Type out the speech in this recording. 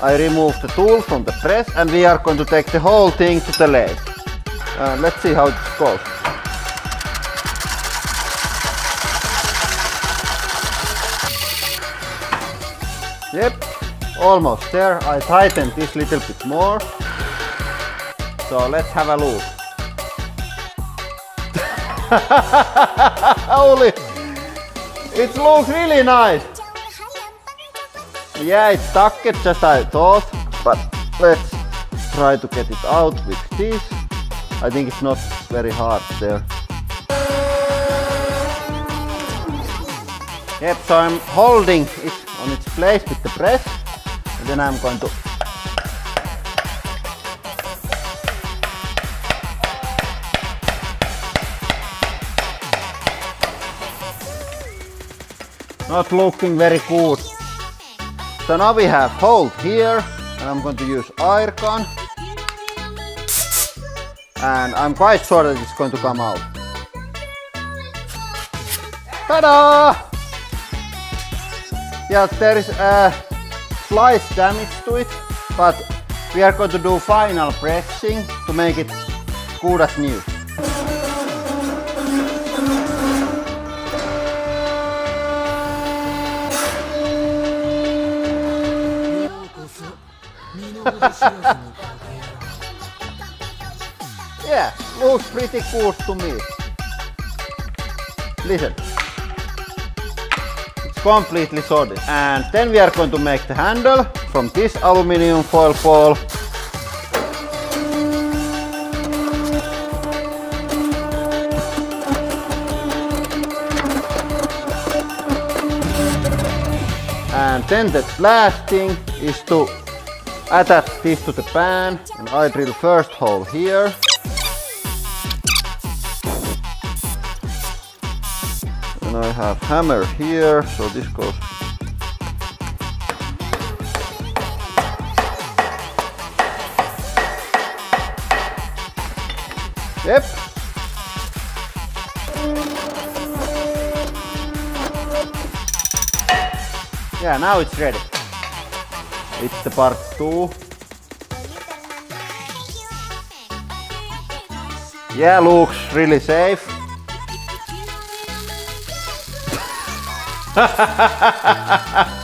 I remove the tool from the press and we are going to take the whole thing to the lathe. Uh, let's see how it goes. Yep, almost there. I tightened this little bit more. So let's have a look. Holy! It looks really nice. Yeah, it's stuck it just I thought, but let's try to get it out with this. I think it's not very hard there. Yep, so I'm holding it on its place with the press and then I'm going to not looking very good. So now we have hold here and I'm going to use air gun and I'm quite sure that it's going to come out. Ta-da! Yeah, there is a slight damage to it, but we are going to do final pressing to make it good as new. Yeah, looks pretty cool to me. Listen. It's completely solid. And then we are going to make the handle from this aluminium foil ball. And then the last thing is to attach this to the pan and I drill first hole here and I have hammer here so this goes Yep. Yeah, now it's ready. It's the part 2. Yeah, looks really safe.